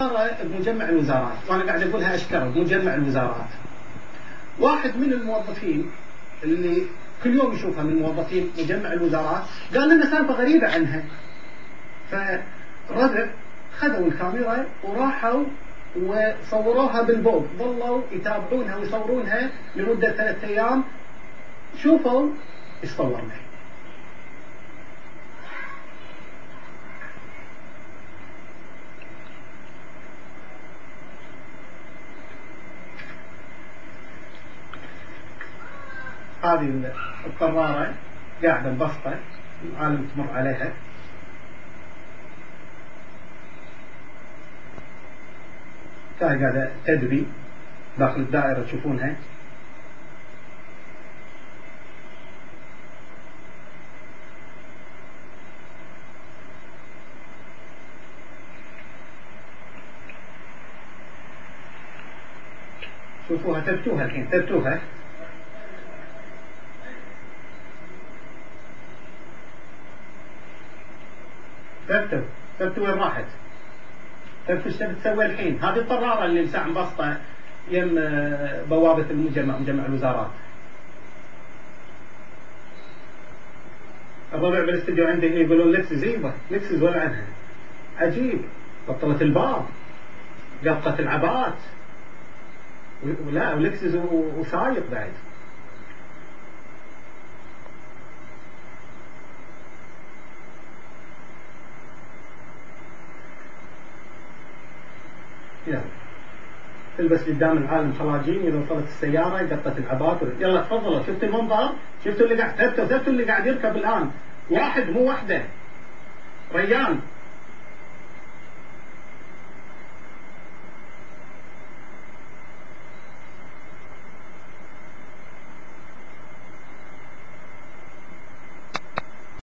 بمجمع الوزارات وأنا قاعد أقولها اشكره بمجمع الوزارات. واحد من الموظفين اللي كل يوم يشوفها من موظفين مجمع الوزارات قال لنا سالفة غريبة عنها. فربع خذوا الكاميرا وراحوا وصوروها بالبوب ظلوا يتابعونها ويصورونها لمدة ثلاثة أيام. شوفوا إيش صورنا. هذه الطرارة قاعدة مبسطة العالم تمر عليها. قاعدة تدبي داخل الدائرة تشوفونها. شوفوها تبتوها الحين تبتوها. ثبتوا ثبتوا وين راحت. ثبتوا إيش تسوي الحين. هذه الطرارة اللي مساع مبسطة يم آه، بوابة المجمع مجمع الوزارات. الربع بالاستديو عندي يقولون لكسس أيوه لكسس ولا عنها. عجيب. بطلت الباب. قطت العبات ولا ولكسس وسايق بعد. يلا تلبس قدام العالم خلاجين إذا وصلت السيارة قطت العبات يلا تفضلوا شفت المنظر؟ شفتوا اللي قاعد ثبتوا ثبتوا اللي قاعد يركب الآن. واحد مو وحده ريان.